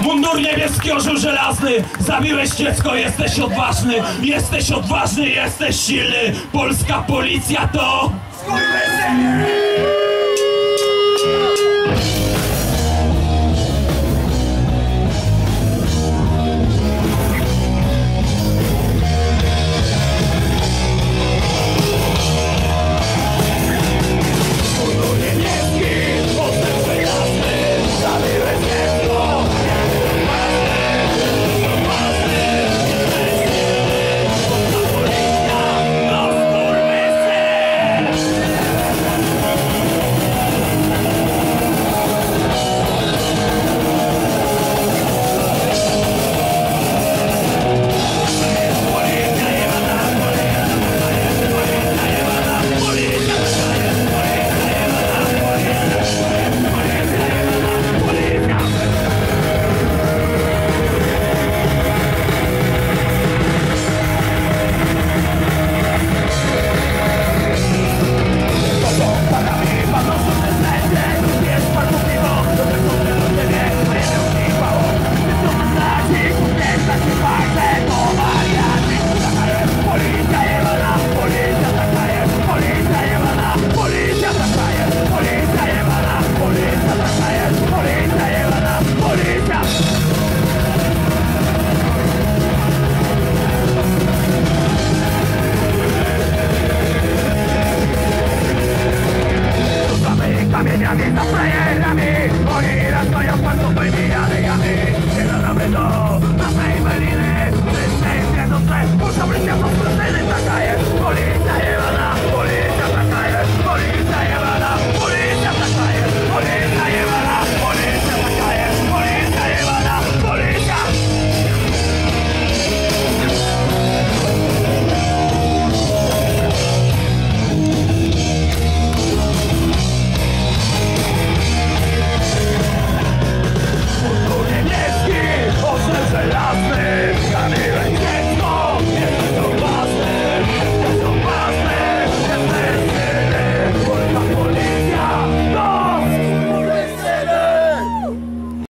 Mundur niebieski, orzeł żelazny. Zabiłeś dziecko, jesteś odważny. Jesteś odważny, jesteś silny. Polska policja to... Miel a mí, a soy mía